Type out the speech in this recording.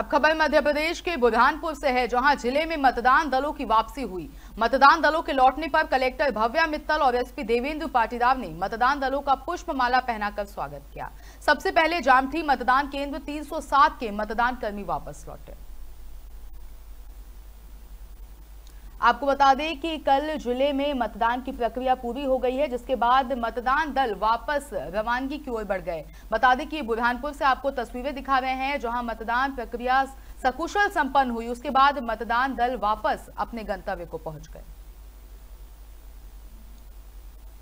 अब खबर मध्य प्रदेश के बुरहानपुर से है, जहाँ ज़िले में मतदान दलों की वापसी हुई। मतदान दलों के लौटने पर कलेक्टर भव्या मित्तल और एसपी देवेंद्र पाटीदार ने मतदान दलों का पुष्प माला पहनाकर स्वागत किया। सबसे पहले जामठी मतदान केंद्र 307 के मतदान कर्मी वापस लौटे। आपको बता दें कि कल ज़िले में मतदान की प्रक्रिया पूरी हो गई है, जिसके बाद मतदान दल वापस रवानगी की ओर बढ़ गए। बता दें कि बुरहानपुर से आपको तस्वीरें दिखा रहे हैं, जहाँ मतदान प्रक्रिया सकुशल संपन्न हुई। उसके बाद मतदान दल वापस अपने गंतव्य को पहुँच गए।